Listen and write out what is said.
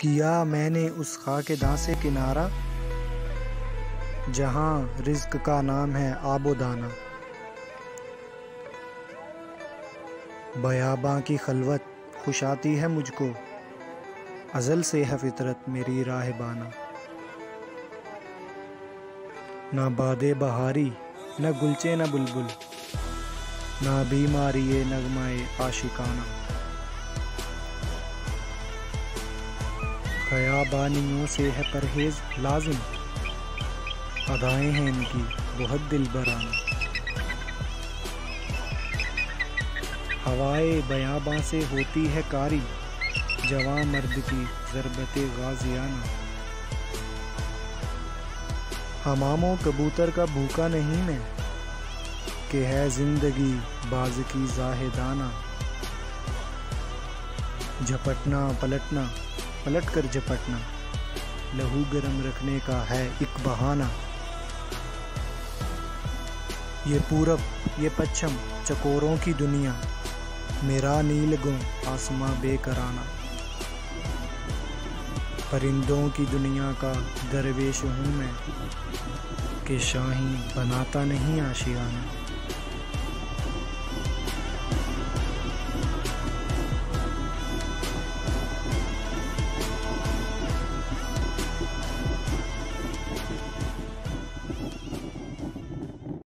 किया मैंने उस खाके दां से किनारा, जहाँ रिज्क का नाम है आबो दाना बयाबां की खलवत खुश आती है मुझको, अज़ल से है फितरत मेरी राह बाना। ना बादे बहारी, न गुलचे, न बुलबुल, ना बीमारी नगमाए आशिकाना। खयाबानियों से है परहेज लाजिम। अदाएँ हैं इनकी बहुत दिल बराना हवाए बयाबा से होती है कारी, जवां मर्द की ज़रबत गाजियाना। हमामों कबूतर का भूखा नहीं मैं, कि है ज़िंदगी बाज की जाहिदाना। झपटना, पलटना पलट कर झपटना, लहू गरम रखने का है एक बहाना। ये पूरब, ये पश्चिम, चकोरों की दुनिया, मेरा नील गो आसमां बेकराना। परिंदों की दुनिया का दरवेश हूँ मैं, कि शाही बनाता नहीं आशियाना।